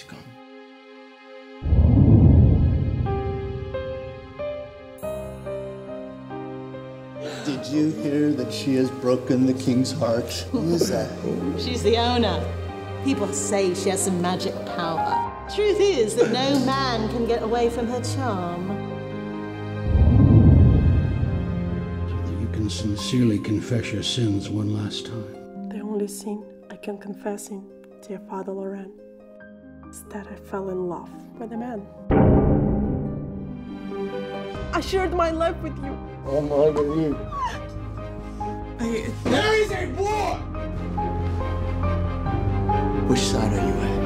He's come. Did you hear that she has broken the king's heart? Who is that? She's the owner. People say she has some magic power. Truth is that no man can get away from her charm. So that you can sincerely confess your sins one last time. The only sin I can confess in, dear Father Laurent, is that I fell in love with a man. I shared my life with you. Oh, Margreet. I, There is a war! Which side are you at?